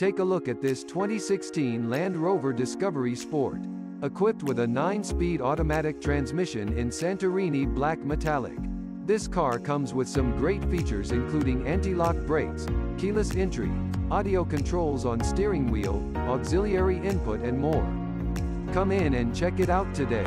Take a look at this 2016 Land Rover Discovery Sport. Equipped with a 9-speed automatic transmission in Santorini Black Metallic. This car comes with some great features including anti-lock brakes, keyless entry, audio controls on steering wheel, auxiliary input and more. Come in and check it out today.